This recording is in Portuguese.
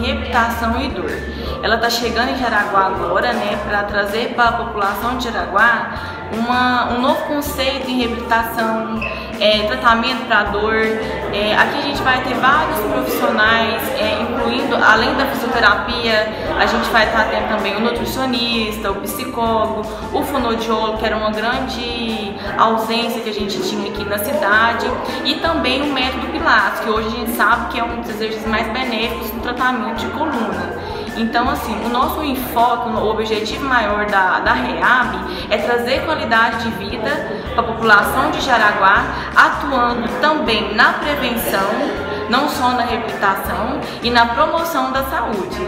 reabilitação e dor. Ela está chegando em Jaraguá agora, né, para trazer para a população de Jaraguá uma, um novo conceito em reabilitação, é, tratamento para dor. É, aqui a gente vai ter vários profissionais, é, incluindo, além da fisioterapia, a gente vai estar tendo também o nutricionista, o psicólogo, o fonoaudiólogo, que era uma grande ausência que a gente tinha aqui na cidade, e também o método Pilates, que hoje a gente sabe que é um dos exercícios mais benéficos no tratamento de coluna. Então, assim, o nosso enfoque, o objetivo maior da, da REAB é trazer qualidade de vida para a população de Jaraguá, atuando também na prevenção, não só na reabilitação e na promoção da saúde.